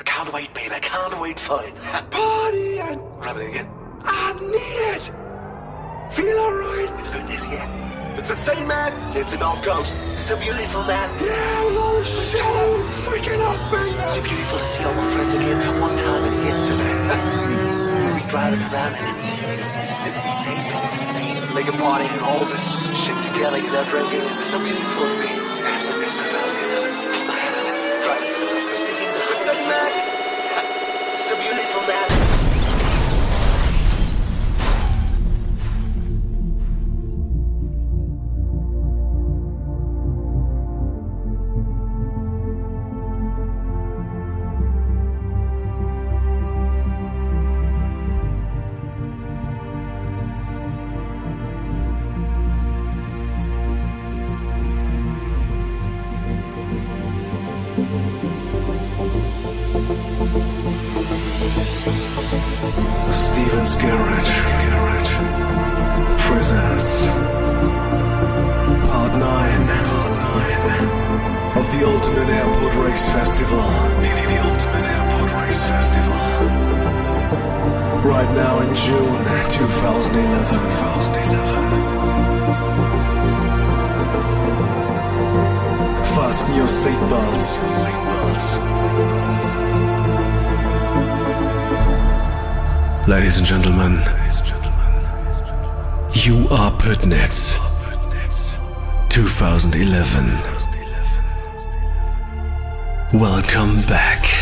I can't wait, babe. I can't wait for it. Party and Grab it again. I need it. Feel alright. It's goodness, yeah. It's insane, man. It's an off coast. It's so beautiful, man. Yeah, the shit I'm freaking off, baby. It's so beautiful to see all my friends again. One time in the internet. we driving around and it's, it's, it's insane, man. It's insane. Like a party and all this shit together, you know, drinking. It's so beautiful to me. Airport Race Festival. The Ultimate Airport Race Festival. Right now in June 2011. Fasten your seatbelts. Ladies and gentlemen, you are Pütnitz 2011. Welcome back.